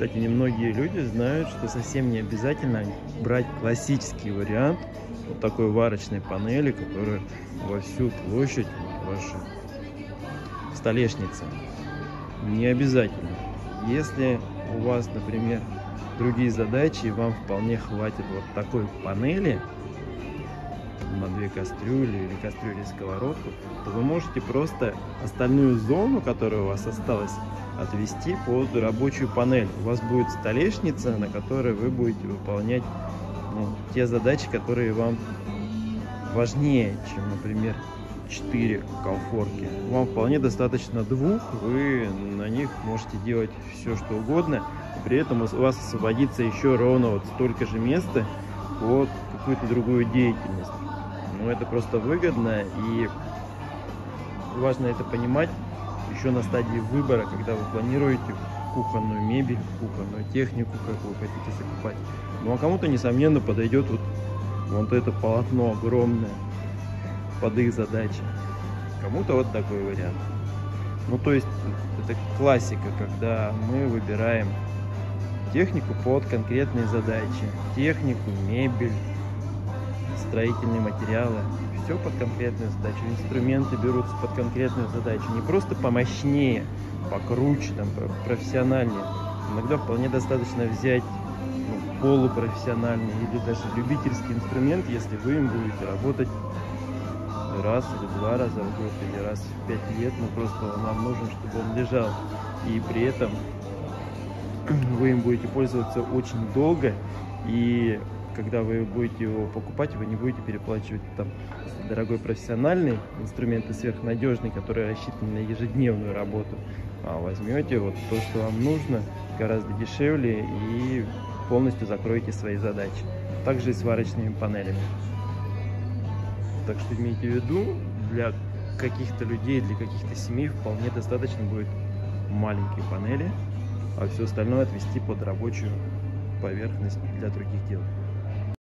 Кстати, немногие люди знают, что совсем не обязательно брать классический вариант вот такой варочной панели, которая во всю площадь вашей столешницы. Не обязательно. Если у вас, например, другие задачи, и вам вполне хватит вот такой панели на две кастрюли или кастрюли сковородку, то вы можете просто остальную зону, которая у вас осталась, отвести под рабочую панель. У вас будет столешница, на которой вы будете выполнять ну, те задачи, которые вам важнее, чем, например, 4 колфорки. Вам вполне достаточно двух, вы на них можете делать все, что угодно. При этом у вас освободится еще ровно вот столько же места под какую-то другую деятельность. Ну, это просто выгодно, и важно это понимать еще на стадии выбора, когда вы планируете кухонную мебель, кухонную технику, как вы хотите закупать. Ну, а кому-то, несомненно, подойдет вот, вот это полотно огромное под их задачи. Кому-то вот такой вариант. Ну, то есть, это классика, когда мы выбираем технику под конкретные задачи. Технику, мебель, строительные материалы. Все под конкретную задачу. Инструменты берутся под конкретную задачу. Не просто помощнее, покруче, там, профессиональнее. Иногда вполне достаточно взять ну, полупрофессиональный или даже любительский инструмент, если вы им будете работать раз или два раза в год, или раз в пять лет, но просто нам нужен, чтобы он лежал. И при этом вы им будете пользоваться очень долго, и когда вы будете его покупать, вы не будете переплачивать там дорогой профессиональный инструмент и сверхнадежный, который рассчитан на ежедневную работу, а возьмете вот то, что вам нужно, гораздо дешевле и полностью закроете свои задачи. Также и с варочными панелями. Так что имейте в виду, для каких-то людей, для каких-то семей вполне достаточно будет маленькие панели, а все остальное отвести под рабочую поверхность для других дел.